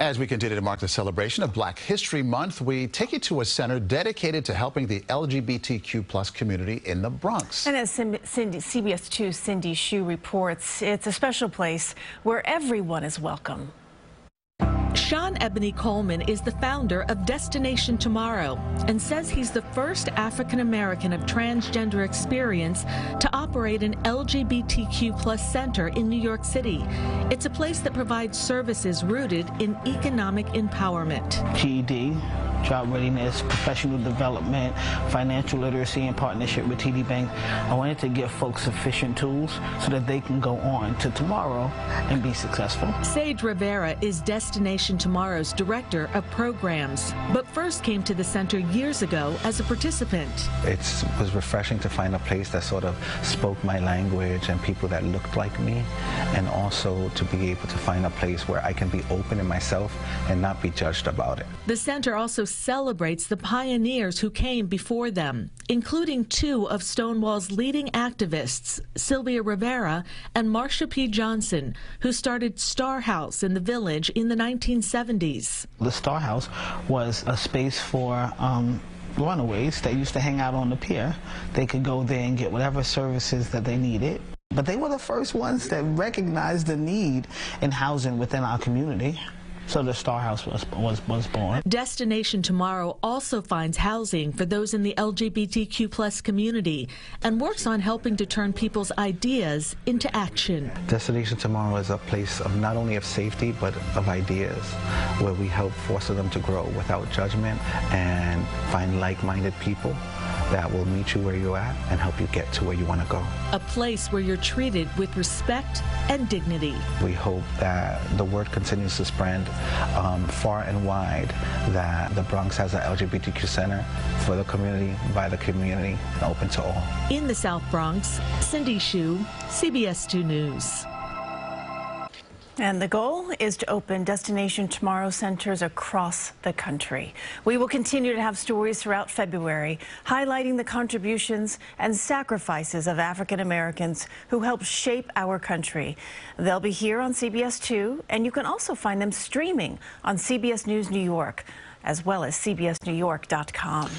As we continue to mark the celebration of Black History Month, we take you to a center dedicated to helping the LGBTQ plus community in the Bronx. And as Cindy, CBS 2's Cindy Hsu reports, it's a special place where everyone is welcome. Sean Ebony Coleman is the founder of Destination Tomorrow and says he's the first African American of transgender experience to operate an LGBTQ plus center in New York City. It's a place that provides services rooted in economic empowerment. GED job readiness, professional development, financial literacy and partnership with TD Bank. I wanted to give folks sufficient tools so that they can go on to tomorrow and be successful. Sage Rivera is Destination Tomorrow's Director of Programs, but first came to the center years ago as a participant. It was refreshing to find a place that sort of spoke my language and people that looked like me, and also to be able to find a place where I can be open in myself and not be judged about it. The center also celebrates the pioneers who came before them, including two of Stonewall's leading activists, Sylvia Rivera and Marsha P. Johnson, who started Star House in the village in the 1970s. The Star House was a space for um, runaways that used to hang out on the pier. They could go there and get whatever services that they needed. But they were the first ones that recognized the need in housing within our community. So the Star House was, was, was born. Destination Tomorrow also finds housing for those in the LGBTQ plus community and works on helping to turn people's ideas into action. Destination Tomorrow is a place of not only of safety but of ideas where we help foster them to grow without judgment and find like-minded people that will meet you where you're at and help you get to where you want to go. A place where you're treated with respect and dignity. We hope that the word continues to spread um, far and wide that the Bronx has an LGBTQ center for the community, by the community, and open to all. In the South Bronx, Cindy Hsu, CBS 2 News. And the goal is to open Destination Tomorrow centers across the country. We will continue to have stories throughout February highlighting the contributions and sacrifices of African Americans who helped shape our country. They'll be here on CBS 2, and you can also find them streaming on CBS News New York, as well as CBSNewYork.com.